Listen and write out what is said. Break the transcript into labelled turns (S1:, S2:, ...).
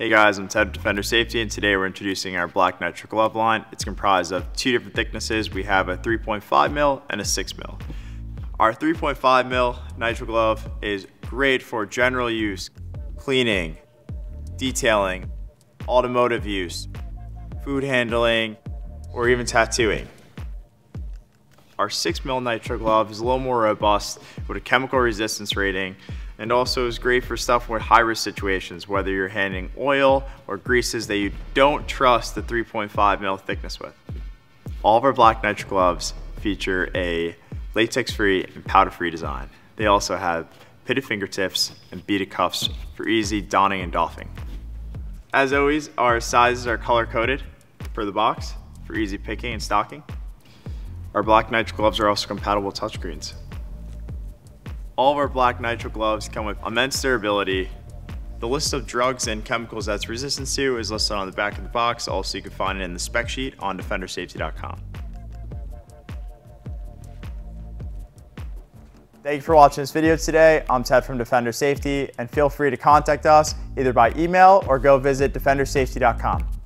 S1: Hey guys, I'm Ted Defender Safety and today we're introducing our black nitrile glove line. It's comprised of two different thicknesses. We have a 3.5 mil and a 6 mil. Our 3.5 mil nitrile glove is great for general use, cleaning, detailing, automotive use, food handling, or even tattooing. Our 6 mil nitrile glove is a little more robust with a chemical resistance rating and also is great for stuff with high risk situations, whether you're handling oil or greases that you don't trust the 3.5 mil thickness with. All of our black nitrile gloves feature a latex free and powder free design. They also have pitted fingertips and beaded cuffs for easy donning and doffing. As always, our sizes are color coded for the box for easy picking and stocking. Our black nitrile gloves are also compatible with touchscreens. All of our black nitrile gloves come with immense durability. The list of drugs and chemicals that's resistant to is listed on the back of the box. Also, you can find it in the spec sheet on defendersafety.com. Thank you for watching this video today. I'm Ted from Defender Safety, and feel free to contact us either by email or go visit defendersafety.com.